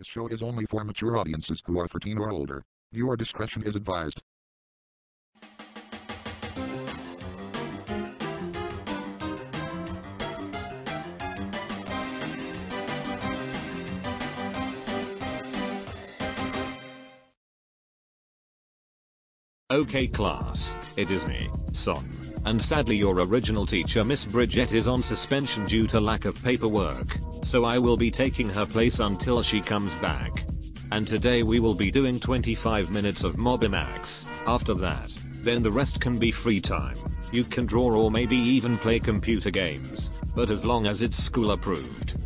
This show is only for mature audiences who are 13 or older. Viewer discretion is advised. Okay class, it is me, Son. And sadly your original teacher Miss Bridget is on suspension due to lack of paperwork, so I will be taking her place until she comes back. And today we will be doing 25 minutes of MobyMax. After that, then the rest can be free time. You can draw or maybe even play computer games, but as long as it's school approved.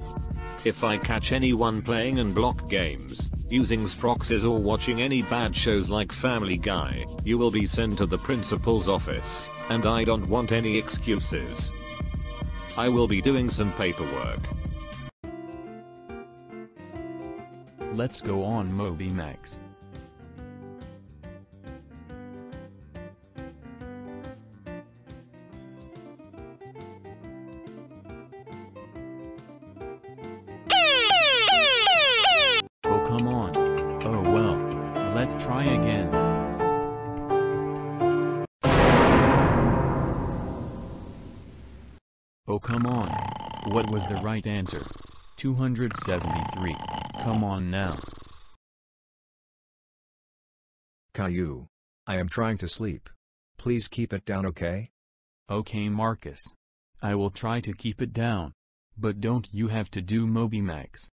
If I catch anyone playing and block games, using Sproxes or watching any bad shows like Family Guy, you will be sent to the principal's office, and I don't want any excuses. I will be doing some paperwork. Let's go on MobyMax. Oh Let's try again. Oh come on. What was the right answer? 273. Come on now. Caillou. I am trying to sleep. Please keep it down okay? Okay Marcus. I will try to keep it down. But don't you have to do MobyMax?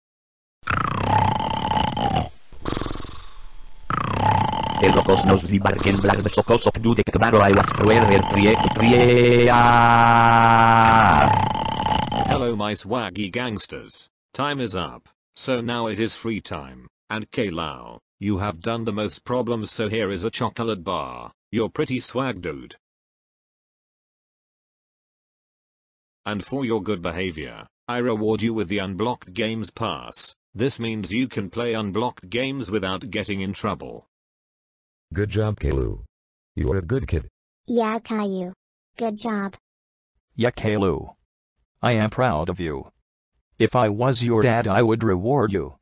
Forever trie trie Hello my swaggy gangsters. Time is up. So now it is free time. And K-Lao, you have done the most problems so here is a chocolate bar. You're pretty swag dude. And for your good behavior, I reward you with the Unblocked Games Pass. This means you can play unblocked games without getting in trouble. Good job Caillou. You're a good kid. Yeah, Caillou. Good job. Yeah, Caillou. I am proud of you. If I was your dad, I would reward you.